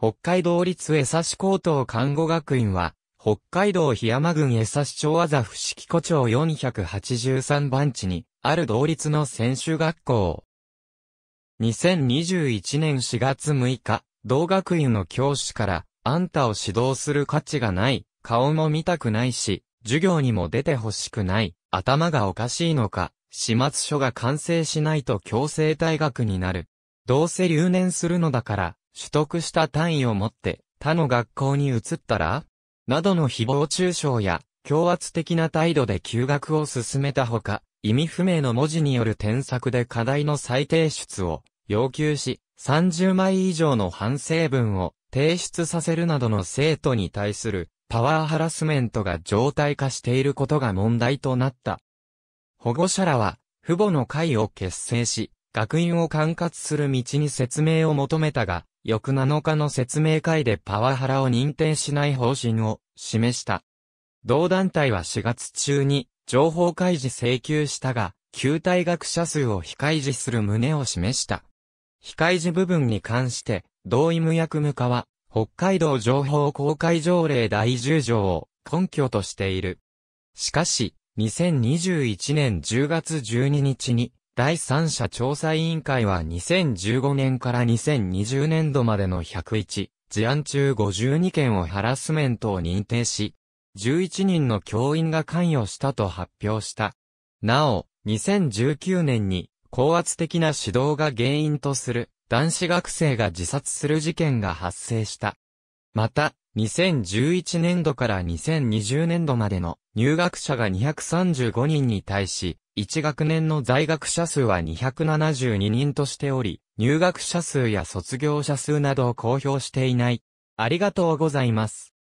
北海道立江差高等看護学院は、北海道檜山郡江差町麻布式古町483番地に、ある同立の選手学校。2021年4月6日、同学院の教師から、あんたを指導する価値がない、顔も見たくないし、授業にも出てほしくない、頭がおかしいのか、始末書が完成しないと強制退学になる。どうせ留年するのだから、取得した単位を持って他の学校に移ったらなどの誹謗中傷や強圧的な態度で休学を進めたほか、意味不明の文字による添削で課題の再提出を要求し、30枚以上の反省文を提出させるなどの生徒に対するパワーハラスメントが常態化していることが問題となった。保護者らは、父母の会を結成し、学院を管轄する道に説明を求めたが、翌7日の説明会でパワハラを認定しない方針を示した。同団体は4月中に情報開示請求したが、旧退学者数を非開示する旨を示した。非開示部分に関して、同意無役無課は、北海道情報公開条例第10条を根拠としている。しかし、2021年10月12日に、第三者調査委員会は2015年から2020年度までの101事案中52件をハラスメントを認定し、11人の教員が関与したと発表した。なお、2019年に高圧的な指導が原因とする男子学生が自殺する事件が発生した。また、2011年度から2020年度までの入学者が235人に対し、1学年の在学者数は272人としており、入学者数や卒業者数などを公表していない。ありがとうございます。